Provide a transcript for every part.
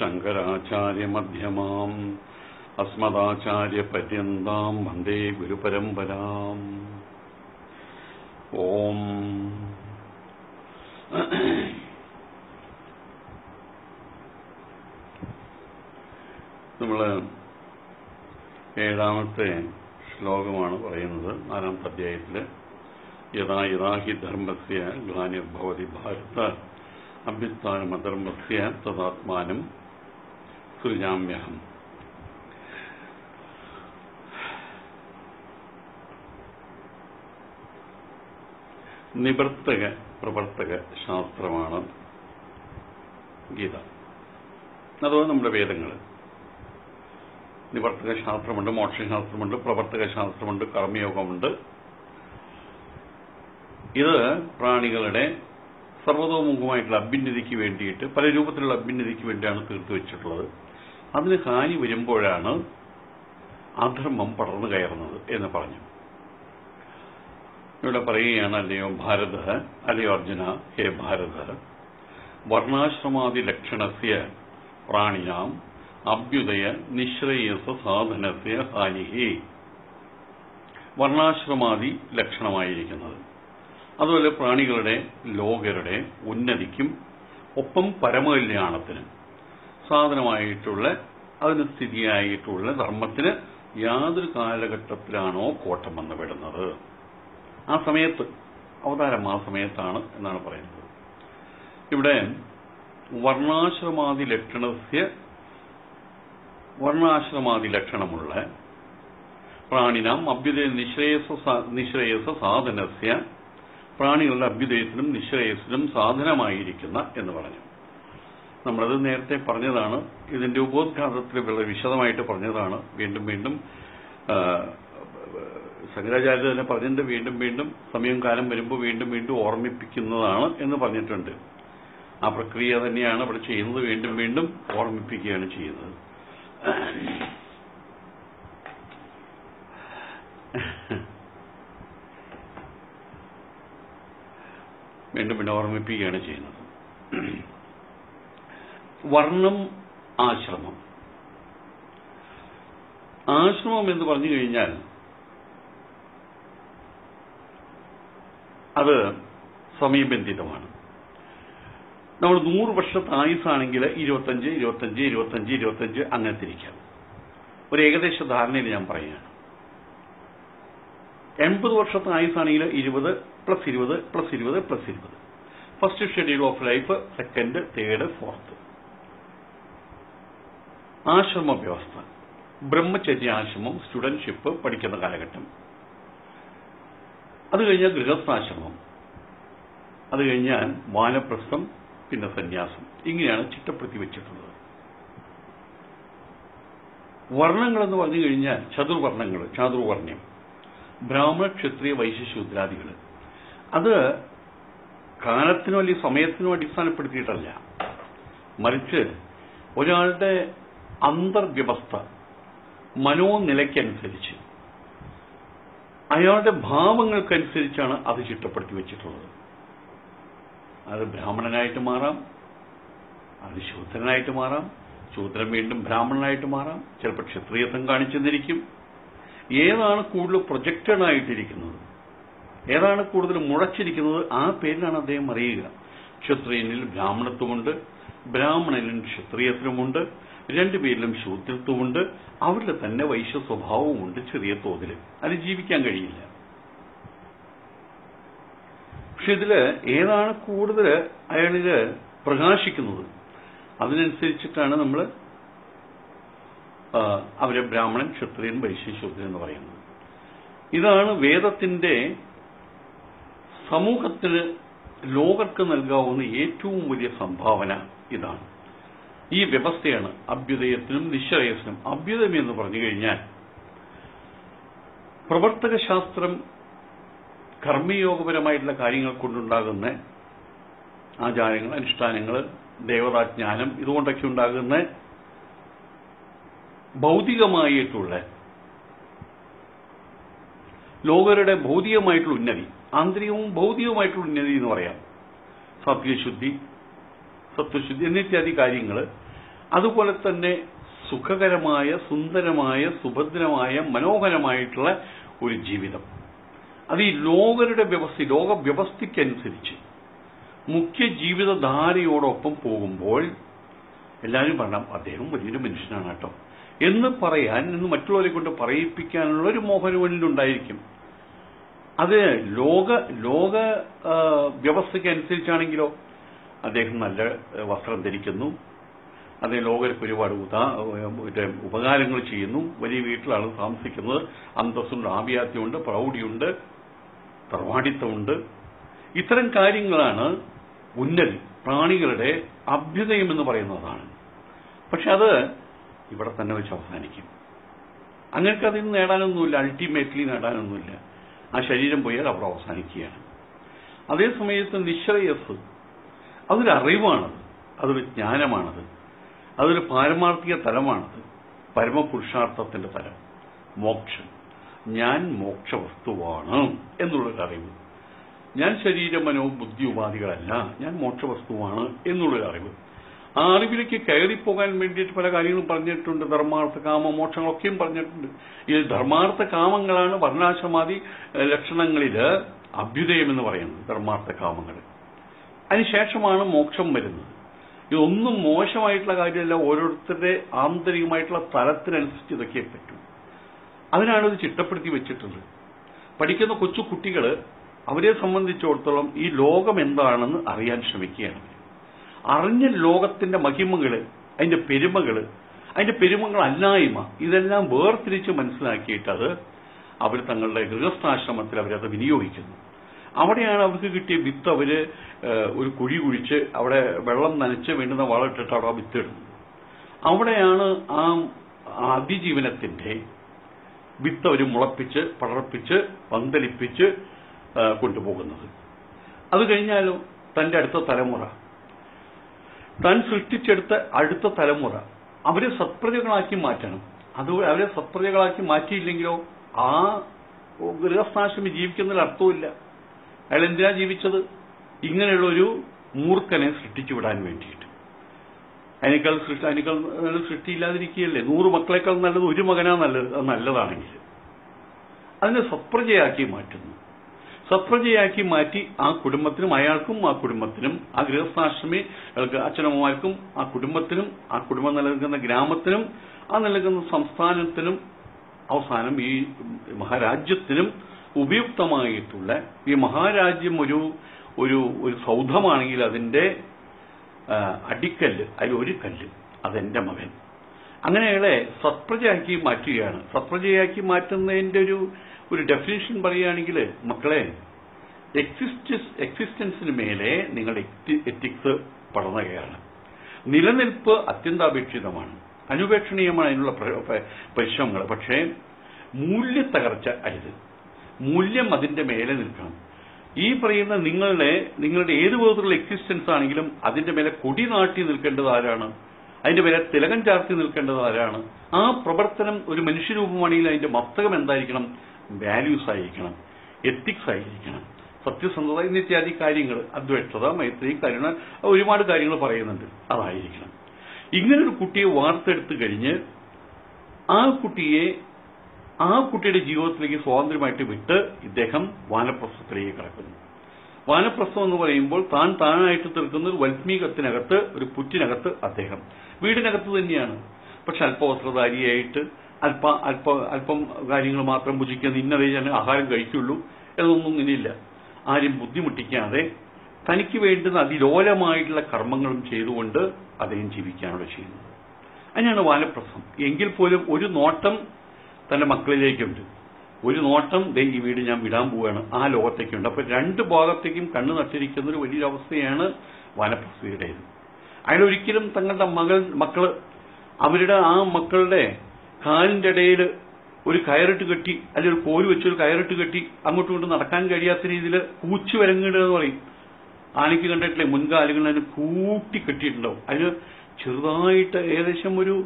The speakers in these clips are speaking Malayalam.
ശങ്കരാചാര്യമധ്യമാം. അസ്മദാചാര്യപര്യന്താം വന്ദേ ഗുരുപരമ്പരാം. ഓം. നമ്മൾ ഏഴാമത്തെ ശ്ലോകമാണ് പറയുന്നത് നാലാമത്തെ അധ്യായത്തിൽ. യഥാ യഥാ ഹി ധർമ്മസ്യ ഗ്ലാനിർഭവതി ഭാരത. അഭ്യുത്ഥാനമധർമ്മസ്യ തദാത്മാനം സൃജാമ്യഹം നിവർത്തക പ്രവർത്തക ശാസ്ത്രമാണ് ഗീത. അതുപോലെ നമ്മുടെ വേദങ്ങൾ നിവർത്തക ശാസ്ത്രമുണ്ട് മോക്ഷശാസ്ത്രമുണ്ട് പ്രവർത്തക ശാസ്ത്രമുണ്ട് കർമ്മയോഗമുണ്ട്. ഇത് പ്രാണികളുടെ സർവതോമുഖമായിട്ടുള്ള അഭ്യുന്നതിക്ക് വേണ്ടിയിട്ട് പല രൂപത്തിലുള്ള അഭ്യുന്നതിക്ക് വേണ്ടിയാണ് തീർത്തു വെച്ചിട്ടുള്ളത്. അതിന് ഹാനി വരുമ്പോഴാണ് അധർമ്മം പടർന്നു കയറുന്നത് എന്ന് പറഞ്ഞു. ഇവിടെ പറയുകയാണ് അല്ലയോ ഭാരത അല്ലയോ അർജുന ഹേ ഭാരത വർണാശ്രമാദി ലക്ഷണസ്യ പ്രാണിനാം അഭ്യുദയ നിശ്രേയസ സാധനസ്യ ഹാനിഹി. വർണാശ്രമാദി ലക്ഷണമായിരിക്കുന്നത്. അതുപോലെ പ്രാണികളുടെ ലോകരുടെ ഉന്നതിക്കും ഒപ്പം പരമകല്യാണത്തിനും സാധനമായിട്ടുള്ള അതിന് സ്ഥിതിയായിട്ടുള്ള ധർമ്മത്തിന് യാതൊരു കാലഘട്ടത്തിലാണോ കോട്ടം വന്ന് വിടുന്നത്? ആ സമയത്ത് അവതാരം ആ സമയത്താണ് എന്നാണ് പറയുന്നത്. ഇവിടെ വർണാശ്രമാദി ലക്ഷണസ്യ വർണാശ്രമാദി ലക്ഷണമുള്ള പ്രാണിനാം അഭ്യുദയ നിശ്രേയസ നിശ്രേയസ സാധനസ്യ പ്രാണികളുടെ അഭ്യുദയത്തിനും നിശ്രേയസിനും സാധനമായിരിക്കുന്ന എന്ന് പറഞ്ഞു. നമ്മളത് നേരത്തെ പറഞ്ഞതാണ്. ഇതിന്റെ ഉപോദ്ഘാതത്തിൽ വളരെ വിശദമായിട്ട് പറഞ്ഞതാണ്. വീണ്ടും വീണ്ടും ശങ്കരാചാര്യ തന്നെ പറഞ്ഞിട്ട് വീണ്ടും വീണ്ടും സമയം കാലം വരുമ്പോൾ വീണ്ടും വീണ്ടും ഓർമ്മിപ്പിക്കുന്നതാണ് എന്ന് പറഞ്ഞിട്ടുണ്ട്. ആ പ്രക്രിയ തന്നെയാണ് ഇവിടെ ചെയ്യുന്നത്. വീണ്ടും വീണ്ടും ഓർമ്മിപ്പിക്കുകയാണ് ചെയ്യുന്നത്. വീണ്ടും പിന്നെ ഓർമ്മിപ്പിക്കുകയാണ് ചെയ്യുന്നത്. വർണം ആശ്രമം. ആശ്രമം എന്ന് പറഞ്ഞു കഴിഞ്ഞാൽ അത് സമയബന്ധിതമാണ്. നമ്മൾ നൂറ് വർഷത്തെ ആയുസാണെങ്കിൽ ഇരുപത്തഞ്ച് ഇരുപത്തഞ്ച് ഇരുപത്തഞ്ച് ഇരുപത്തഞ്ച് അങ്ങനെ തിരിക്കാം ഒരു ഏകദേശ ധാരണയിൽ ഞാൻ പറയുകയാണ്. എൺപത് വർഷത്തെ ആയുസാണെങ്കിൽ ഇരുപത് പ്ലസ് ഇരുപത് പ്ലസ് ഇരുപത് പ്ലസ് ഇരുപത്. First schedule of life second third fourth ആശ്രമ വ്യവസ്ഥ. ബ്രഹ്മചര്യ ആശ്രമം സ്റ്റുഡൻഷിപ്പ് പഠിക്കുന്ന കാലഘട്ടം. അത് കഴിഞ്ഞാൽ ഗൃഹസ്ഥാശ്രമം. അത് കഴിഞ്ഞാൽ വാനപ്രസ്ഥം പിന്നെ സന്യാസം. ഇങ്ങനെയാണ് ചിട്ടപ്പെടുത്തി വെച്ചിട്ടുള്ളത്. വർണങ്ങൾ എന്ന് പറഞ്ഞു കഴിഞ്ഞാൽ ചതുർവർണങ്ങൾ ചാതുർവർണ്യം ബ്രാഹ്മണ ക്ഷത്രിയ വൈശ്യശൂദ്രാദികൾ അത് കാലത്തിനോ അല്ലെങ്കിൽ സമയത്തിനോ അടിസ്ഥാനപ്പെടുത്തിയിട്ടല്ല. മറിച്ച് ഒരാളുടെ അന്തർവ്യവസ്ഥ മനോനിലയ്ക്കനുസരിച്ച് അയാളുടെ ഭാവങ്ങൾക്കനുസരിച്ചാണ് അത് ചിട്ടപ്പെടുത്തി വെച്ചിട്ടുള്ളത്. അത് ബ്രാഹ്മണനായിട്ട് മാറാം അത് ശൂദ്രനായിട്ട് മാറാം ശൂദ്രൻ വീണ്ടും ബ്രാഹ്മണനായിട്ട് മാറാം ചിലപ്പോൾ ക്ഷത്രിയത്വം കാണിച്ചെന്നിരിക്കും. ഏതാണ് കൂടുതൽ പ്രൊജക്റ്റഡ് ആയിട്ടിരിക്കുന്നത്? ഏതാണ് കൂടുതൽ മുഴച്ചിരിക്കുന്നത്? ആ പേരിലാണ് അദ്ദേഹം അറിയുക. ക്ഷത്രിയനിൽ ബ്രാഹ്മണത്വമുണ്ട് ബ്രാഹ്മണനിൽ ക്ഷത്രിയത്വമുണ്ട് രണ്ടുപേരിലും ശൂദ്രത്വമുണ്ട് അവരുടെ തന്നെ വൈശ്യ സ്വഭാവമുണ്ട് ചെറിയ തോതിൽ അത് ജീവിക്കാൻ കഴിയില്ല. പക്ഷെ ഇതിൽ ഏതാണ് കൂടുതൽ അയാളിൽ പ്രകാശിക്കുന്നത്? അതിനനുസരിച്ചിട്ടാണ് നമ്മൾ അവരെ ബ്രാഹ്മണൻ ക്ഷത്രിയൻ വൈശ്യ ശൂദ്രൻ എന്ന് പറയുന്നത് ഇതാണ് വേദത്തിന്റെ സമൂഹത്തിന് ലോകർക്ക് നൽകാവുന്ന ഏറ്റവും വലിയ സംഭാവന ഇതാണ്. ഈ വ്യവസ്ഥയാണ് അഭ്യുദയത്തിനും നിശ്ചയസിനും അഭ്യുദയം എന്ന് പറഞ്ഞു കഴിഞ്ഞാൽ പ്രവർത്തക ശാസ്ത്രം കർമ്മയോഗപരമായിട്ടുള്ള കാര്യങ്ങൾ കൊണ്ടുണ്ടാകുന്ന ആചാരങ്ങൾ അനുഷ്ഠാനങ്ങൾ ദേവതാജ്ഞാനം ഇതുകൊണ്ടൊക്കെ ഉണ്ടാകുന്ന ഭൗതികമായിട്ടുള്ള ലോകരുടെ ഭൗതികമായിട്ടുള്ള ഉന്നതി ആന്തരികവും ഭൗതികവുമായിട്ടുള്ള ഉന്നതി എന്ന് പറയാം. സത്യശുദ്ധി സത്വശുദ്ധി എന്നിത്യാദി കാര്യങ്ങൾ അതുപോലെ തന്നെ സുഖകരമായ സുന്ദരമായ സുഭദ്രമായ മനോഹരമായിട്ടുള്ള ഒരു ജീവിതം. അത് ഈ ലോകരുടെ വ്യവസ്ഥ ലോക വ്യവസ്ഥയ്ക്കനുസരിച്ച് മുഖ്യ ജീവിതധാരയോടൊപ്പം പോകുമ്പോൾ എല്ലാവരും പറയണം അദ്ദേഹം വലിയൊരു മനുഷ്യനാണ് കേട്ടോ. എന്ന് പറയാൻ എന്ന് മറ്റുള്ളവരെ കൊണ്ട് പറയിപ്പിക്കാനുള്ള ഒരു മോഹനവനിലുണ്ടായിരിക്കും അത് ലോക ലോക വ്യവസ്ഥയ്ക്ക് അനുസരിച്ചാണെങ്കിലോ അദ്ദേഹം നല്ല വസ്ത്രം ധരിക്കുന്നു. അദ്ദേഹം ലോകർക്ക് ഒരുപാട് ഉദാ ഉപകാരങ്ങൾ ചെയ്യുന്നു. വലിയ വീട്ടിലാണ് താമസിക്കുന്നത്. അന്തസ്സുണ്ട് ആഭിയാത്യമുണ്ട് പ്രൗഢിയുണ്ട് പ്രവാടിത്തമുണ്ട് ഇത്തരം കാര്യങ്ങളാണ് ഉന്നതി പ്രാണികളുടെ അഭ്യുദയം എന്ന് പറയുന്നതാണ്. പക്ഷെ അത് ഇവിടെ തന്നെ വെച്ച് അവസാനിക്കും. അങ്ങനെയൊക്കെ അതിൽ നിന്ന് നേടാനൊന്നുമില്ല. അൾട്ടിമേറ്റ്ലി നേടാനൊന്നുമില്ല. ആ ശരീരം പോയാൽ അവിടെ അവസാനിക്കുകയാണ്. അതേസമയത്ത് നിശ്രയസ് അതൊരു അറിവാണത്. അതൊരു ജ്ഞാനമാണത്. അതൊരു പാരമാർത്ഥിക തലമാണത്. പരമപുരുഷാർത്ഥത്തിന്റെ തലം. മോക്ഷം. ഞാൻ മോക്ഷവസ്തുവാണ് എന്നുള്ളൊരു അറിവ്. ഞാൻ ശരീര ബുദ്ധി ഉപാധികളല്ല. ഞാൻ മോക്ഷവസ്തുവാണ് എന്നുള്ളൊരു അറിവ്. ആ അറിവിലേക്ക് കയറിപ്പോകാൻ വേണ്ടിയിട്ട് പല കാര്യങ്ങളും പറഞ്ഞിട്ടുണ്ട്. ധർമാർത്ഥ കാമ മോക്ഷങ്ങളൊക്കെയും പറഞ്ഞിട്ടുണ്ട്. ഈ ധർമാർത്ഥ കാമങ്ങളാണ് വർണാശ്രമാതി ലക്ഷണങ്ങളിൽ അഭ്യുദയം എന്ന് പറയുന്നത് ധർമാർത്ഥ കാമങ്ങൾ അതിനുശേഷമാണ് മോക്ഷം വരുന്നത്. ഇതൊന്നും മോശമായിട്ടുള്ള കാര്യമല്ല ഓരോരുത്തരുടെ ആന്തരികമായിട്ടുള്ള തലത്തിനനുസരിച്ച് ഇതൊക്കെ പറ്റും. അതിനാണ് ഇത് ചിട്ടപ്പെടുത്തി വെച്ചിട്ടുള്ളത്. പഠിക്കുന്ന കൊച്ചു കുട്ടികൾ അവരെ സംബന്ധിച്ചിടത്തോളം ഈ ലോകം എന്താണെന്ന് അറിയാൻ ശ്രമിക്കുകയാണ്. അറിഞ്ഞ ലോകത്തിന്റെ മഹിമകൾ അതിന്റെ പെരുമകൾ അതിന്റെ പെരുമകൾ അല്ലായ്മ ഇതെല്ലാം വേർതിരിച്ച് മനസ്സിലാക്കിയിട്ട് അത് അവർ തങ്ങളുടെ ഗൃഹസ്ഥാശ്രമത്തിൽ അവരത് വിനിയോഗിക്കുന്നു. അവിടെയാണ് അവർക്ക് കിട്ടിയ വിത്ത് അവർ ഒരു കുഴി കുഴിച്ച് അവിടെ വെള്ളം നനച്ച് വേണ്ടുന്ന വളമിട്ടിട്ട് അവിടെ ആ വിത്ത് ഇടുന്നു. അവിടെയാണ് ആ അതിജീവനത്തിന്റെ വിത്ത് അവർ മുളപ്പിച്ച് പടർപ്പിച്ച് പന്തലിപ്പിച്ച് കൊണ്ടുപോകുന്നത്. അത് കഴിഞ്ഞാലും തന്റെ അടുത്ത തലമുറ താൻ സൃഷ്ടിച്ചെടുത്ത അടുത്ത തലമുറ. അവരെ സത്പ്രജകളാക്കി മാറ്റണം. അത് അവരെ സത്പ്രജകളാക്കി മാറ്റിയില്ലെങ്കിലോ? ആ ഗൃഹസ്ഥാശ്രമി ജീവിക്കുന്നതിൽ അർത്ഥമില്ല അയാൾ എന്തിനാ ജീവിച്ചത്? ഇങ്ങനെയുള്ള ഒരു മൂർഖനെ സൃഷ്ടിച്ചു വിടാൻ വേണ്ടിയിട്ട്. അതിനേക്കാൾ സൃഷ്ടി അതിനേക്കാൾ സൃഷ്ടിയില്ലാതിരിക്കുകയല്ലേ? നൂറ് മക്കളെക്കാൾ നല്ലത് ഒരു മകനാ നല്ലത് നല്ലതാണെങ്കിൽ. അതിനെ സത്പ്രജയാക്കി മാറ്റുന്നു. സത്പ്രജയാക്കി മാറ്റി ആ കുടുംബത്തിനും അയാൾക്കും ആ കുടുംബത്തിനും ആ ഗൃഹസ്ഥാശ്രമി അച്ഛനമ്മമാർക്കും ആ കുടുംബത്തിനും ആ കുടുംബം നിലനിൽക്കുന്ന ഗ്രാമത്തിനും ആ നിലനിൽക്കുന്ന സംസ്ഥാനത്തിനും അവസാനം ഈ മഹാരാജ്യത്തിനും ഉപയുക്തമായിട്ടുള്ള ഈ മഹാരാജ്യം ഒരു ഒരു ഒരു സൗധമാണെങ്കിൽ അതിന്റെ അടിക്കല്ല് അതിൽ ഒരു കല്ല് അതെന്റെ മകൻ. അങ്ങനെയുള്ള സത്പ്രജയാക്കി മാറ്റുകയാണ്. സത്പ്രജയാക്കി മാറ്റുന്നതിന്റെ ഒരു ഒരു ഡെഫിനേഷൻ പറയുകയാണെങ്കിൽ മക്കളെ എക്സിസ്റ്റൻസ് എക്സിസ്റ്റൻസിന് മേലെ നിങ്ങളുടെ എത്തിക്സ് പടർന്നുകയാണ് നിലനിൽപ്പ് അത്യന്താപേക്ഷിതമാണ്. അനുപേക്ഷണീയമാണ് അതിനുള്ള പ്ര- പരിശ്രമങ്ങൾ. പക്ഷേ മൂല്യ തകർച്ച അരുത്. മൂല്യം അതിന്റെ മേലെ നിൽക്കണം. ഈ പറയുന്ന നിങ്ങളുടെ നിങ്ങളുടെ ഏത് വിധത്തിലുള്ള എക്സിസ്റ്റൻസ് ആണെങ്കിലും അതിന്റെ മേലെ കൊടി നാട്ടി നിൽക്കേണ്ടത് ആരാണ്? അതിന്റെ പേരെ തിലകം ചാർത്തി നിൽക്കേണ്ടത് ആരാണ്? ആ പ്രവർത്തനം ഒരു മനുഷ്യരൂപമാണെങ്കിൽ അതിന്റെ മസ്തകം എന്തായിരിക്കണം? വാല്യൂസ് ആയിരിക്കണം. എത്തിക്സ് ആയിരിക്കണം. സത്യസന്ധത എന്നിത്യാദി കാര്യങ്ങൾ അദ്വൈതത മൈത്രി കരുണ ഒരുപാട് കാര്യങ്ങൾ പറയുന്നുണ്ട്. അതായിരിക്കണം. ഇങ്ങനൊരു കുട്ടിയെ വാർത്തെടുത്ത് കഴിഞ്ഞ് ആ കുട്ടിയെ ആ കുട്ടിയുടെ ജീവിതത്തിലേക്ക് സ്വാതന്ത്ര്യമായിട്ട് വിട്ട് ഇദ്ദേഹം വാനപ്രസ്ഥത്തിലേക്ക് കടക്കുന്നു. വാനപ്രസ്ഥം എന്ന് പറയുമ്പോൾ താൻ താനായിട്ട് തീർക്കുന്ന ഒരു വൽമീകത്തിനകത്ത് ഒരു പുറ്റിനകത്ത് അദ്ദേഹം. വീടിനകത്ത് തന്നെയാണ്. പക്ഷെ അല്പവസ്ത്രധാരിയായിട്ട് അല്പ അല്പ അല്പം കാര്യങ്ങൾ മാത്രം ഭുജിക്കുന്ന ഇന്നതേ ഞാൻ ആഹാരം കഴിക്കുള്ളൂ എന്നൊന്നും ഇനിയില്ല ആരും ബുദ്ധിമുട്ടിക്കാതെ തനിക്ക് വേണ്ടുന്ന അതിലോലമായിട്ടുള്ള കർമ്മങ്ങളും ചെയ്തുകൊണ്ട് അദ്ദേഹം ജീവിക്കാനുള്ള ചെയ്യുന്നത് അതിനാണ് വാനപ്രസവം എങ്കിൽ പോലും ഒരു നോട്ടം തന്റെ മക്കളിലേക്കുണ്ട്. ഒരു നോട്ടം ദേ ഈ വീട് ഞാൻ വിടാൻ പോവുകയാണ് ആ ലോകത്തേക്കുണ്ട്. അപ്പൊ രണ്ട് ഭാഗത്തേക്കും കണ്ണു നട്ടിരിക്കുന്ന ഒരു വലിയൊരവസ്ഥയാണ് വാനപ്രസ്ഥയുടേത്. അയാളൊരിക്കലും തങ്ങളുടെ മകൾ മക്കൾ അവരുടെ ആ മക്കളുടെ കാലിന്റെ ഇടയിൽ ഒരു കയറിട്ട് കെട്ടി അല്ലെങ്കിൽ ഒരു കോൽ ഒരു കയറിട്ട് കെട്ടി അങ്ങോട്ടും ഇങ്ങോട്ടും നടക്കാൻ കഴിയാത്ത രീതിയിൽ കൂച്ചു വരങ്ങിടുക എന്ന് പറയും. ആനയ്ക്ക് കണ്ടിട്ടില്ലേ? മുൻകാലുകൾ അതിന് കൂട്ടി കെട്ടിയിട്ടുണ്ടാവും. അതിന് ചെറുതായിട്ട് ഏകദേശം ഒരു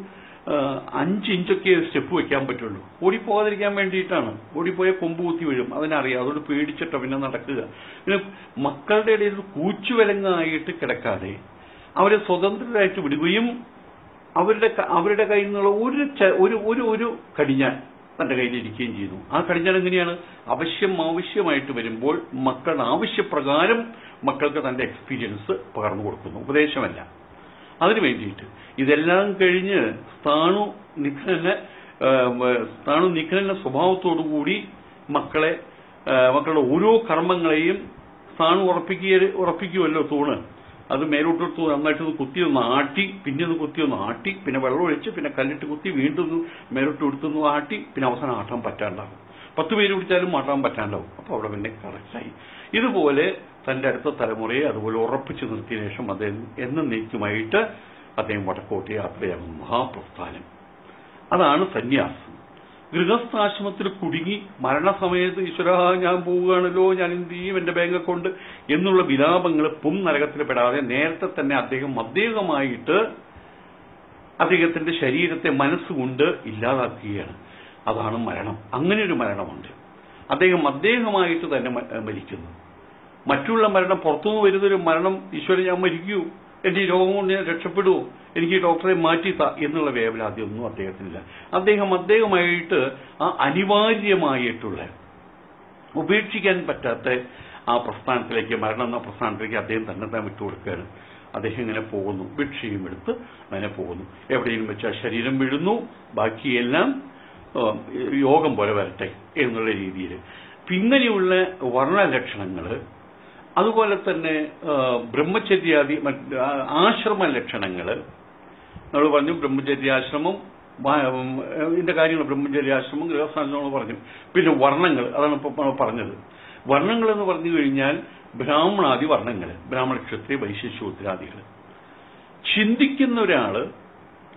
അഞ്ച് ഇഞ്ചൊക്കെ സ്റ്റെപ്പ് വെക്കാൻ പറ്റുള്ളൂ. ഓടിപ്പോകാതിരിക്കാൻ വേണ്ടിയിട്ടാണ്. ഓടിപ്പോയ കൊമ്പ് കുത്തി വീഴും. അതിനറിയാം. അതുകൊണ്ട് പേടിച്ചിട്ടോ പിന്നെ നടക്കുക. പിന്നെ മക്കളുടെ ഇടയിൽ കൂച്ചുവിലങ്ങായിട്ട് കിടക്കാതെ അവരെ സ്വതന്ത്രരായിട്ട് വിടുകയും അവരുടെ അവരുടെ കയ്യിൽ നിന്നുള്ള ഒരു ഒരു ഒരു ഒരു കടിഞ്ഞാൻ തന്റെ കയ്യിലിരിക്കുകയും ചെയ്യുന്നു. ആ കടിഞ്ഞാൻ എങ്ങനെയാണ്? അവശ്യം ആവശ്യമായിട്ട് വരുമ്പോൾ മക്കളുടെ ആവശ്യപ്രകാരം മക്കൾക്ക് തന്റെ എക്സ്പീരിയൻസ് പകർന്നു കൊടുക്കുന്നു. ഉപദേശമല്ല. അതിനു വേണ്ടിയിട്ട്. ഇതെല്ലാം കഴിഞ്ഞ് സ്ഥാണു നിഖലന സ്ഥാണു നിഖലന സ്വഭാവത്തോടുകൂടി മക്കളെ ആ, മക്കളുടെ ഓരോ കർമ്മങ്ങളെയും സ്ഥാണു ഉറപ്പിക്കുക ഉറപ്പിക്കുമല്ലോ തൂണ്. അത് മേലോട്ടെടുത്ത് നന്നായിട്ട് കുത്തി ഒന്ന് ആട്ടി പിന്നെ ഒന്ന് കുത്തി ഒന്ന് ആട്ടി പിന്നെ വെള്ളം ഒഴിച്ച് പിന്നെ കല്ലിട്ട് കുത്തി വീണ്ടും മേലോട്ട് എടുത്തൊന്ന് ആട്ടി പിന്നെ അവസാനം ആട്ടാൻ പറ്റാണ്ടാവും പത്ത് പേര് പിടിച്ചാലും മാറ്റാൻ പറ്റാണ്ടാവും. അപ്പൊ അവിടെ പിന്നെ കറക്റ്റായി. ഇതുപോലെ തന്റെ അടുത്ത തലമുറയെ അതുപോലെ ഉറപ്പിച്ചു നിർത്തിയ ശേഷം അദ്ദേഹം എന്ന നീക്കുമായിട്ട് അദ്ദേഹം വടക്കോട്ട് യാത്രയാകും മഹാപ്രസ്ഥാനം. അതാണ് സന്യാസം. ഗൃഹസ്ഥാശ്രമത്തിൽ കുടുങ്ങി മരണസമയത്ത് ഈശ്വര ഞാൻ പോവുകയാണല്ലോ ഞാൻ എന്ത് ചെയ്യും എന്റെ ബാങ്ക് അക്കൗണ്ട് എന്നുള്ള വിലാപങ്ങൾ പും നരകത്തിൽ പെടാതെ നേരത്തെ തന്നെ അദ്ദേഹം അദ്ദേഹമായിട്ട് അദ്ദേഹത്തിന്റെ ശരീരത്തെ മനസ്സുകൊണ്ട് ഇല്ലാതാക്കുകയാണ്. അതാണ് മരണം. അങ്ങനെ ഒരു മരണമുണ്ട്. അദ്ദേഹം അദ്ദേഹമായിട്ട് തന്നെ മരിക്കുന്നു. മറ്റുള്ള മരണം പുറത്തുനിന്ന് വരുന്നൊരു മരണം ഈശ്വരൻ ഞാൻ മരിക്കൂ എന്റെ ഈ രോഗം കൊണ്ട് ഞാൻ രക്ഷപ്പെടുവോ എനിക്ക് ഡോക്ടറെ മാറ്റിത്ത എന്നുള്ള വേവലാതിയൊന്നും അദ്ദേഹത്തിനില്ല. അദ്ദേഹം അദ്ദേഹമായിട്ട് ആ അനിവാര്യമായിട്ടുള്ള ഉപേക്ഷിക്കാൻ പറ്റാത്ത ആ പ്രസ്ഥാനത്തിലേക്ക് മരണം എന്ന പ്രസ്ഥാനത്തിലേക്ക് അദ്ദേഹം തന്നെ തന്നെ വിട്ടുകൊടുക്കുകയാണ്. അദ്ദേഹം ഇങ്ങനെ പോകുന്നു ഭിക്ഷയും എടുത്ത് അങ്ങനെ പോകുന്നു. എവിടെയും വെച്ചാൽ ശരീരം വീഴുന്നു ബാക്കിയെല്ലാം യോഗം പോലെ വരട്ടെ എന്നുള്ള രീതിയിൽ. പിന്നനെയുള്ള വർണലക്ഷണങ്ങൾ അതുപോലെ തന്നെ ബ്രഹ്മചര്യാദി ആശ്രമ ലക്ഷണങ്ങൾ നമ്മൾ പറഞ്ഞു ബ്രഹ്മചര്യാശ്രമം ഇതിന്റെ കാര്യങ്ങൾ ബ്രഹ്മചര്യാശ്രമം ഗൃഹസ്ഥാശ്രമം പറഞ്ഞു. പിന്നെ വർണങ്ങൾ അതാണ് ഇപ്പൊ പറഞ്ഞത്. വർണങ്ങൾ എന്ന് പറഞ്ഞു കഴിഞ്ഞാൽ ബ്രാഹ്മണാദി വർണങ്ങൾ ബ്രാഹ്മണ ക്ഷത്രിയ വൈശ്യശൂദ്രാദികൾ ചിന്തിക്കുന്ന ഒരാൾ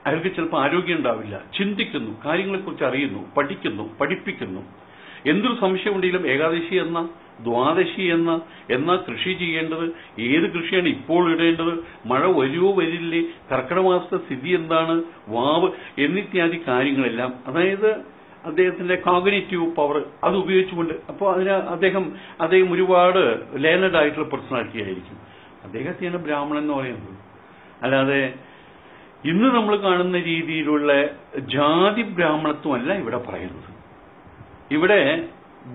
അയാൾക്ക് ചിലപ്പോൾ ആരോഗ്യം ഉണ്ടാവില്ല. ചിന്തിക്കുന്നു കാര്യങ്ങളെക്കുറിച്ച് അറിയുന്നു പഠിക്കുന്നു പഠിപ്പിക്കുന്നു. എന്തൊരു സംശയമുണ്ടെങ്കിലും ഏകാദശി എന്ന ദ്വാദശി എന്ന എന്നാ കൃഷി ചെയ്യേണ്ടത് ഏത് കൃഷിയാണ് ഇപ്പോൾ ഇടേണ്ടത് മഴ വരുവോ വരില്ലേ കർക്കിടമാസത്തെ സ്ഥിതി എന്താണ് വാവ് എന്നിത്യാദി കാര്യങ്ങളെല്ലാം. അതായത് അദ്ദേഹത്തിന്റെ കോഗ്നേറ്റീവ് പവർ അത് ഉപയോഗിച്ചുകൊണ്ട് അപ്പോൾ അതിന് അദ്ദേഹം അദ്ദേഹം ഒരുപാട് ലേണഡ് ആയിട്ടുള്ള പേഴ്സണാലിറ്റി ആയിരിക്കും. അദ്ദേഹത്തെയാണ് ബ്രാഹ്മണൻ എന്ന് പറയുന്നത്. അല്ലാതെ ഇന്ന് നമ്മൾ കാണുന്ന രീതിയിലുള്ള ജാതി ബ്രാഹ്മണത്വമല്ല ഇവിടെ പറയുന്നത്. ഇവിടെ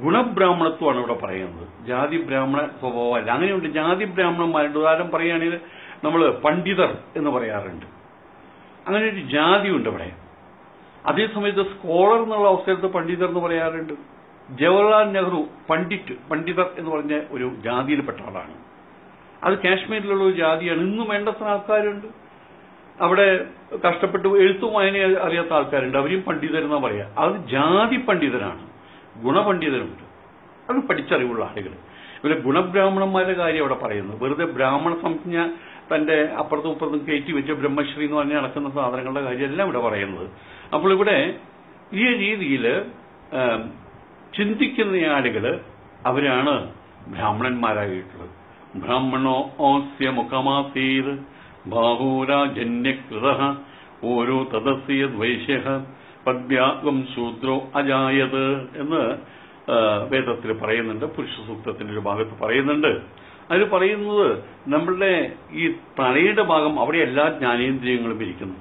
ഗുണബ്രാഹ്മണത്വമാണ് ഇവിടെ പറയുന്നത്. ജാതി ബ്രാഹ്മണ സ്വഭാവമല്ല. അങ്ങനെയുണ്ട്. ജാതി ബ്രാഹ്മണന്മാരുണ്ട്. ഉദാഹരണം പറയുകയാണെങ്കിൽ നമ്മൾ പണ്ഡിതർ എന്ന് പറയാറുണ്ട്. അങ്ങനെ ഒരു ജാതിയുണ്ട് ഇവിടെ. അതേസമയത്ത് സ്കോളർ എന്നുള്ള അവസരത്ത് പണ്ഡിതർ എന്ന് പറയാറുണ്ട്. ജവഹർലാൽ നെഹ്റു പണ്ഡിറ്റ് പണ്ഡിതർ എന്ന് പറഞ്ഞ ഒരു ജാതിയിൽപ്പെട്ട ആളാണ്. അത് കാശ്മീരിലുള്ള ഒരു ജാതിയാണ്. ഇന്നും വേണ്ടത്ര ആൾക്കാരുണ്ട്. അവിടെ കഷ്ടപ്പെട്ട് എഴുത്തും വായന അറിയാത്ത ആൾക്കാരുണ്ട്. അവരെയും പണ്ഡിതരെന്നാ പറയാ. അത് ജാതി പണ്ഡിതരാണ്. ഗുണപണ്ഡിതരുണ്ട്. അത് പഠിച്ചറിവുള്ള ആളുകൾ. ഇവരെ ഗുണബ്രാഹ്മണന്മാരുടെ കാര്യം അവിടെ പറയുന്നത് വെറുതെ ബ്രാഹ്മണ സംജ്ഞ തന്റെ അപ്പുറത്തും ഇപ്പുറത്തും കയറ്റി വെച്ച ബ്രഹ്മശ്രീ എന്ന് പറഞ്ഞ് നടക്കുന്ന സാധനങ്ങളുടെ കാര്യമെല്ലാം ഇവിടെ പറയുന്നത്. അപ്പോൾ ഇവിടെ ഈ രീതിയിൽ ചിന്തിക്കുന്ന ആളുകൾ അവരാണ് ബ്രാഹ്മണന്മാരായിട്ടുള്ളത്. ബ്രാഹ്മണോ ഓസ്യ മുഖമാസീത്. ബാഹൂരാജന്യകൃത ഓരോ തദസ്യ ദ്വേഷ്യ പദ്യാഗം ശൂദ്രോ അജായത് എന്ന് വേദത്തിൽ പറയുന്നുണ്ട് പുരുഷ സൂക്തത്തിന്റെ ഒരു ഭാഗത്ത് പറയുന്നുണ്ട്. അതിൽ പറയുന്നത് നമ്മളുടെ ഈ തലയുടെ ഭാഗം അവിടെ എല്ലാ ജ്ഞാനേന്ദ്രിയങ്ങളും ഇരിക്കുന്നു.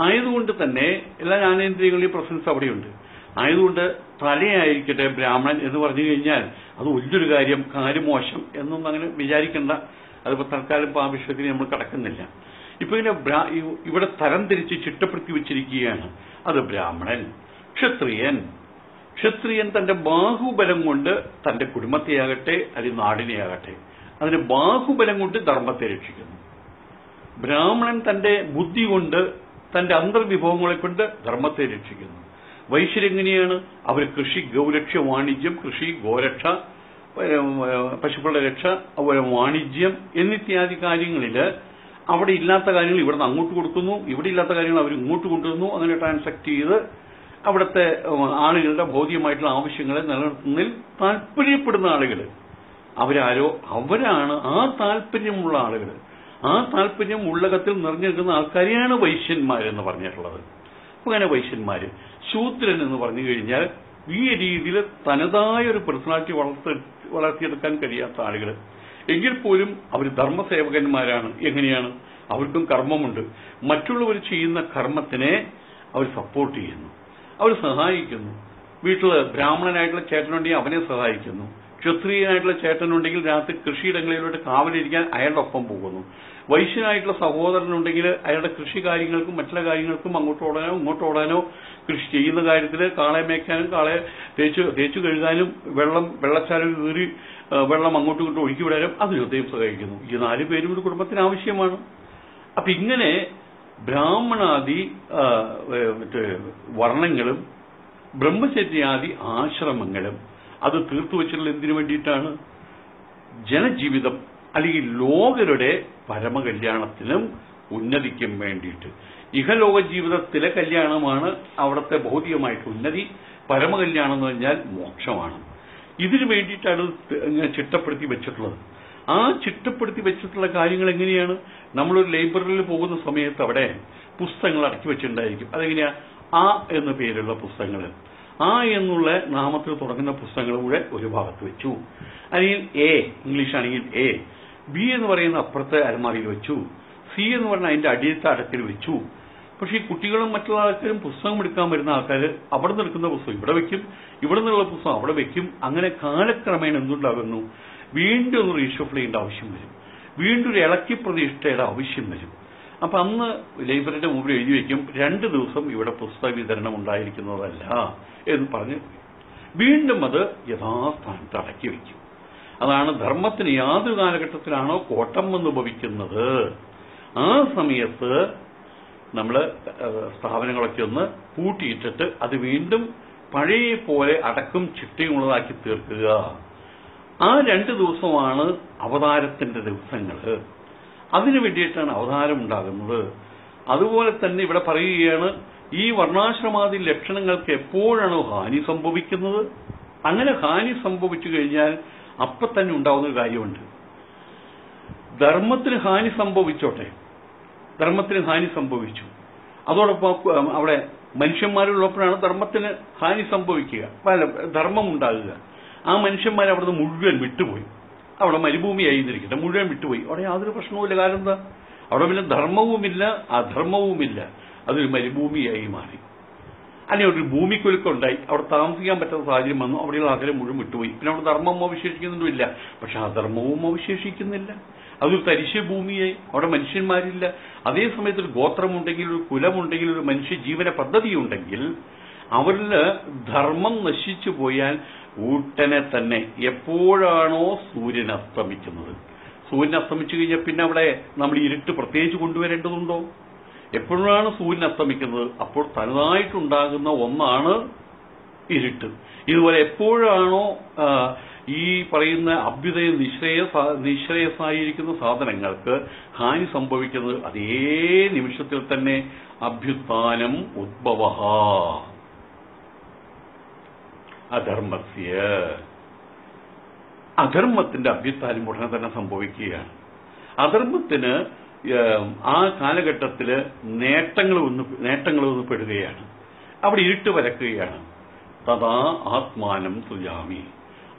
ആയതുകൊണ്ട് തന്നെ എല്ലാ ജ്ഞാനേന്ദ്രിയങ്ങളുടെയും പ്രസൻസ് അവിടെയുണ്ട്. ആയതുകൊണ്ട് തലയായിരിക്കട്ടെ ബ്രാഹ്മണൻ എന്ന് പറഞ്ഞു കഴിഞ്ഞാൽ അത് വലിയൊരു കാര്യം കാര്യമോശം എന്നൊന്നും അങ്ങനെ വിചാരിക്കേണ്ട. അതിപ്പോ തൽക്കാലം ഇപ്പൊ ആ വിഷയത്തിന് നമ്മൾ കടക്കുന്നില്ല. ഇപ്പൊ ഇങ്ങനെ ഇവിടെ തരം തിരിച്ച് ചിട്ടപ്പെടുത്തി വെച്ചിരിക്കുകയാണ്. അത് ബ്രാഹ്മണൻ ക്ഷത്രിയൻ. ക്ഷത്രിയൻ തന്റെ ബാഹുബലം കൊണ്ട് തന്റെ കുടുംബത്തെയാകട്ടെ അല്ലെങ്കിൽ നാടിനെയാകട്ടെ അതിന് ബാഹുബലം കൊണ്ട് ധർമ്മത്തെ രക്ഷിക്കുന്നു. ബ്രാഹ്മണൻ തന്റെ ബുദ്ധി കൊണ്ട് തന്റെ അന്തർവിഭവങ്ങളെ കൊണ്ട് ധർമ്മത്തെ രക്ഷിക്കുന്നു. വൈശ്യരെങ്ങനെയാണ്? അവർ കൃഷി ഗൗരക്ഷ വാണിജ്യം കൃഷി ഗോരക്ഷ പശുക്കളുടെ രക്ഷ അതുപോലെ വാണിജ്യം എന്നിത്യാദി കാര്യങ്ങളിൽ അവിടെ ഇല്ലാത്ത കാര്യങ്ങൾ ഇവിടുന്ന് അങ്ങോട്ട് കൊടുക്കുന്നു. ഇവിടെ ഇല്ലാത്ത കാര്യങ്ങൾ അവർ ഇങ്ങോട്ട് കൊണ്ടുവരുന്നു അങ്ങനെ ട്രാൻസാക്ട് ചെയ്ത് അവിടുത്തെ ആളുകളുടെ ഭൗതികമായിട്ടുള്ള ആവശ്യങ്ങളെ നിലനിർത്തുന്നതിൽ താല്പര്യപ്പെടുന്ന ആളുകൾ. അവരാരോ? അവരാണ് ആ താല്പര്യമുള്ള ആളുകൾ. ആ താല്പര്യം ഉള്ളകത്തിൽ നിറഞ്ഞു നിൽക്കുന്ന ആൾക്കാരെയാണ് വൈശ്യന്മാരെന്ന് പറഞ്ഞിട്ടുള്ളത്. അങ്ങനെ വൈശ്യന്മാര് ശൂദ്രൻ എന്ന് പറഞ്ഞു കഴിഞ്ഞാൽ ഈ രീതിയിൽ തനതായ ഒരു പേഴ്സണാലിറ്റി വളർത്തി വളർത്തിയെടുക്കാൻ കഴിയാത്ത ആളുകൾ എങ്കിൽ പോലും അവർ ധർമ്മസേവകന്മാരാണ്. എങ്ങനെയാണ്? അവർക്കും കർമ്മമുണ്ട്. മറ്റുള്ളവർ ചെയ്യുന്ന കർമ്മത്തിനെ അവർ സപ്പോർട്ട് ചെയ്യുന്നു. അവർ സഹായിക്കുന്നു. വീട്ടിൽ ബ്രാഹ്മണനായിട്ടുള്ള ചേട്ടനുണ്ടെങ്കിൽ അവനെ സഹായിക്കുന്നു. ക്ഷത്രിയനായിട്ടുള്ള ചേട്ടനുണ്ടെങ്കിൽ രാത്രി കൃഷിയിടങ്ങളിലോട്ട് കാവലിരിക്കാൻ അയാളുടെ ഒപ്പം പോകുന്നു. വൈശ്യനായിട്ടുള്ള സഹോദരനുണ്ടെങ്കിൽ അയാളുടെ കൃഷി കാര്യങ്ങൾക്കും മറ്റുള്ള കാര്യങ്ങൾക്കും അങ്ങോട്ട് ഓടാനോ ഇങ്ങോട്ട് ഓടാനോ കൃഷി ചെയ്യുന്ന കാര്യത്തിൽ കാളെ മേയ്ക്കാനും കാളെ തേച്ച് തേച്ചു കഴുകാനും വെള്ളം വെള്ളച്ചാലിൽ കീറി വെള്ളം അങ്ങോട്ടും ഇങ്ങോട്ടും ഒഴുക്കി വിടാനും അതിന് അദ്ദേഹം സഹായിക്കുന്നു. ഈ നാല് പേരും ഒരു കുടുംബത്തിന് ആവശ്യമാണ്. അപ്പൊ ഇങ്ങനെ ബ്രാഹ്മണാദി മറ്റേ വർണങ്ങളും ബ്രഹ്മചര്യാദി ആശ്രമങ്ങളും അത് തീർത്തു വെച്ചിട്ടുള്ള എന്തിനു വേണ്ടിയിട്ടാണ്? ജനജീവിതം അല്ലെങ്കിൽ ലോകരുടെ പരമകല്യാണത്തിനും ഉന്നതിക്കും വേണ്ടിയിട്ട്. ഇഹലോക ജീവിതത്തിലെ കല്യാണമാണ് അവിടുത്തെ ഭൗതികമായിട്ട് ഉന്നതി. പരമകല്യാണം എന്ന് പറഞ്ഞാൽ മോക്ഷമാണ്. ഇതിനു വേണ്ടിയിട്ടാണ് ചിട്ടപ്പെടുത്തി വെച്ചിട്ടുള്ളത്. ആ ചിട്ടപ്പെടുത്തി വെച്ചിട്ടുള്ള കാര്യങ്ങൾ എങ്ങനെയാണ്? നമ്മളൊരു ലൈബ്രറിയിൽ പോകുന്ന സമയത്ത് അവിടെ പുസ്തകങ്ങൾ അടക്കി വെച്ചിട്ടുണ്ടായിരിക്കും. അതെങ്ങനെയാ? ആ എന്ന പേരുള്ള പുസ്തകങ്ങൾ. ആ എന്നുള്ള നാമത്തിൽ തുടങ്ങുന്ന പുസ്തകങ്ങൾ കൂടെ ഒരു ഭാഗത്ത് വെച്ചു. അല്ലെങ്കിൽ എ ഇംഗ്ലീഷ് ആണെങ്കിൽ എ ബി എന്ന് പറയുന്ന അപ്പുറത്തെ അലമാരിയിൽ വെച്ചു. സി എന്ന് പറഞ്ഞ അതിന്റെ അടിയത്തെ അടക്കിൽ വെച്ചു. പക്ഷേ ഈ കുട്ടികളും മറ്റുള്ള ആൾക്കാരും പുസ്തകം എടുക്കാൻ വരുന്ന ആൾക്കാർ അവിടെ നിന്ന് എടുക്കുന്ന പുസ്തകം ഇവിടെ വെക്കും ഇവിടെ നിന്നുള്ള പുസ്തകം അവിടെ വെക്കും. അങ്ങനെ കാലക്രമേണ എന്തുണ്ടാകുന്നു? വീണ്ടും ഒരു ചെയ്യേണ്ട ആവശ്യം വരും. വീണ്ടും ഒരു ഇളക്കി പ്രതിഷ്ഠയുടെ ആവശ്യം വരും. അപ്പൊ അന്ന് ലൈബ്രറിയുടെ മുമ്പിൽ എഴുതി വെക്കും രണ്ട് ദിവസം ഇവിടെ പുസ്തക വിതരണം ഉണ്ടായിരിക്കുന്നതല്ല എന്ന് പറഞ്ഞ് വീണ്ടും അത് യഥാസ്ഥാനത്ത് അടക്കി വയ്ക്കും അതാണ് ധർമ്മത്തിന് യാതൊരു കാലഘട്ടത്തിലാണോ കോട്ടം വന്ന് ഭവിക്കുന്നത്. ആ സമയത്ത് നമ്മൾ സ്ഥാപനങ്ങളൊക്കെ ഒന്ന് പൂട്ടിയിട്ടിട്ട് അത് വീണ്ടും പഴയ പോലെ അടക്കും ചിട്ടയുള്ളതാക്കി തീർക്കുക. ആ രണ്ട് ദിവസമാണ് അവതാരത്തിന്റെ ദിവസങ്ങൾ അതിനു വേണ്ടിയിട്ടാണ് അവതാരം ഉണ്ടാകുന്നത്. അതുപോലെ തന്നെ ഇവിടെ പറയുകയാണ് ഈ വർണാശ്രമാദി ലക്ഷണങ്ങൾക്ക് എപ്പോഴാണോ ഹാനി സംഭവിക്കുന്നത്? അങ്ങനെ ഹാനി സംഭവിച്ചു കഴിഞ്ഞാൽ അപ്പൊ തന്നെ ഉണ്ടാവുന്ന ഒരു കാര്യമുണ്ട്. ധർമ്മത്തിന് ഹാനി സംഭവിച്ചോട്ടെ. ധർമ്മത്തിന് ഹാനി സംഭവിച്ചു. അതോടൊപ്പം അവിടെ മനുഷ്യന്മാരുള്ളപ്പോഴാണ് ധർമ്മത്തിന് ഹാനി സംഭവിക്കുക. ധർമ്മം ഉണ്ടാകുക. ആ മനുഷ്യന്മാർ അവിടുന്ന് മുഴുവൻ വിട്ടുപോയി. അവിടെ മരുഭൂമിയായി ഇരിക്കട്ടെ മുഴുവൻ വിട്ടുപോയി. അവിടെ യാതൊരു പ്രശ്നവുമില്ല. കാരണം എന്താ? അവിടെ പിന്നെ ധർമ്മവുമില്ല അധർമ്മവുമില്ല. അതൊരു മരുഭൂമിയായി മാറി. അല്ലെങ്കിൽ ഒരു ഭൂമിക്കൊലുക്കം ഉണ്ടായി അവിടെ താമസിക്കാൻ പറ്റാത്ത സാഹചര്യം വന്നു. അവിടെയുള്ള ആഗ്രഹം മുഴുവൻ വിട്ടുപോയി. പിന്നെ അവിടെ ധർമ്മം അവശേഷിക്കുന്നുമില്ല പക്ഷെ അധർമ്മവും അവശേഷിക്കുന്നില്ല അതൊരു തരിശ ഭൂമിയായി. അവിടെ മനുഷ്യന്മാരില്ല. അതേ സമയത്ത് ഒരു ഗോത്രമുണ്ടെങ്കിൽ ഒരു കുലമുണ്ടെങ്കിൽ ഒരു മനുഷ്യ ജീവന പദ്ധതി ഉണ്ടെങ്കിൽ അവരിൽ ധർമ്മം നശിച്ചു പോയാൽ ഊട്ടനെ തന്നെ എപ്പോഴാണോ സൂര്യൻ അസ്തമിക്കുന്നത്. സൂര്യൻ അസ്തമിച്ചു കഴിഞ്ഞാൽ പിന്നെ അവിടെ നമ്മൾ ഇരുട്ട് പ്രത്യേകിച്ച് കൊണ്ടുവരേണ്ടതുണ്ടോ? എപ്പോഴാണ് സൂര്യൻ അസ്തമിക്കുന്നത്? അപ്പോൾ തനതായിട്ടുണ്ടാകുന്ന ഒന്നാണ് ഇരുട്ട്. ഇതുപോലെ എപ്പോഴാണോ ഈ പറയുന്ന അഭ്യുദയ നിശ്രയ നിശ്രേയസായിരിക്കുന്ന സാധനങ്ങൾക്ക് ഹാനി സംഭവിക്കുന്നത് അതേ നിമിഷത്തിൽ തന്നെ അഭ്യുത്ഥാനം ഉദ്ഭവ അധർമ്മസ്യ. അധർമ്മത്തിന്റെ അഭ്യുത്ഥാനം ഉടനെ തന്നെ സംഭവിക്കുകയാണ്. അധർമ്മത്തിന് ആ കാലഘട്ടത്തിൽ നേട്ടങ്ങൾ ഒന്ന് നേട്ടങ്ങൾ ഒന്ന് പെടുകയാണ്. അവിടെ ഇരുട്ട് വരക്കുകയാണ് തഥാ ആത്മാനം സുജാമി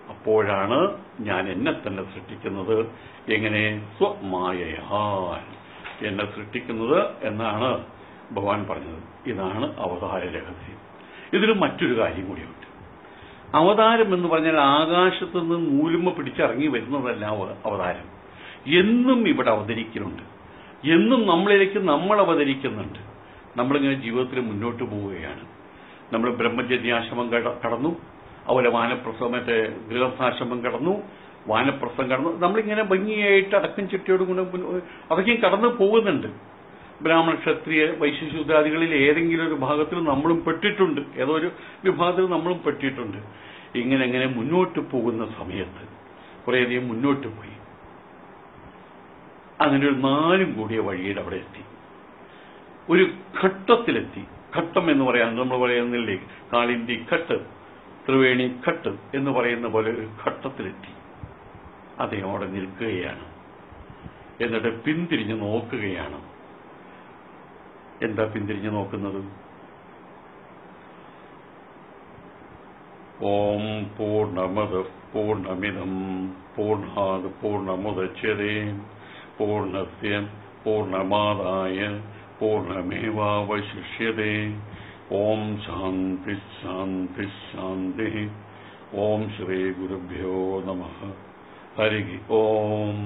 അപ്പോഴാണ് ഞാൻ എന്നെ തന്നെ സൃഷ്ടിക്കുന്നത്. എങ്ങനെ? സ്വമായയാൽ. എന്നെ സൃഷ്ടിക്കുന്നത് എന്നാണ് ഭഗവാൻ പറഞ്ഞത്. ഇതാണ് അവതാര രഹസ്യം. ഇതിൽ മറ്റൊരു കാര്യം കൂടിയുണ്ട്. അവതാരം എന്ന് പറഞ്ഞാൽ ആകാശത്ത് നിന്ന് നൂലുമ പിടിച്ചിറങ്ങി വരുന്നതല്ല അവതാരം. എന്നും ഇവിടെ അവതരിക്കുന്നുണ്ട്. എന്നും നമ്മളിലേക്ക് നമ്മൾ അവതരിക്കുന്നുണ്ട്. നമ്മളിങ്ങനെ ജീവിതത്തിൽ മുന്നോട്ട് പോവുകയാണ്. നമ്മൾ ബ്രഹ്മചര്യാശ്രമം കടന്നു. അതുപോലെ വാനപ്രസവം മറ്റേ ഗൃഹസ്ഥാശ്രമം കടന്നു. വാനപ്രസവം കടന്നു. നമ്മളിങ്ങനെ ഭംഗിയായിട്ട് അടക്കം ചിട്ടയോട് കൂടെ അതൊക്കെയും കടന്നു പോകുന്നുണ്ട്. ബ്രാഹ്മണ ക്ഷത്രിയ വൈശ്യശൂദ്രാദികളിൽ ഏതെങ്കിലും ഒരു ഭാഗത്തിൽ നമ്മളും പെട്ടിട്ടുണ്ട്. ഏതോ ഒരു വിഭാഗത്തിൽ നമ്മളും പെട്ടിട്ടുണ്ട്. ഇങ്ങനെ എങ്ങനെ മുന്നോട്ട് പോകുന്ന സമയത്ത് കുറേയധികം മുന്നോട്ട് പോയി. അങ്ങനെ ഒരു നാലും കൂടിയ വഴിയിൽ അവിടെ എത്തി. ഒരു ഘട്ടത്തിലെത്തി. ഘട്ടം എന്ന് പറയാൻ നമ്മൾ പറയുന്നില്ലേ? കാളിന്തി ഘട്ട് ത്രിവേണി ഘട്ട് എന്ന് പറയുന്ന പോലെ ഒരു ഘട്ടത്തിലെത്തി. അദ്ദേഹം അവിടെ നിൽക്കുകയാണ്. എന്നിട്ട് പിന്തിരിഞ്ഞ് നോക്കുകയാണ്. എന്താ പിന്തിരിഞ്ഞു നോക്കുന്നത്? ഓം പൂർണമത പൂർണമിതം പൂർണാത് പൂർണമുദച്യതേ പൂർണസ്യ പൂർണമാതായ പൂർണമേവാവശിഷ്യതേ. ഓം ശാന്തി ശാന്തി ശാന്തി. ഓം ശ്രീ ഗുരുഭ്യോ നമ. ഹരി ഓം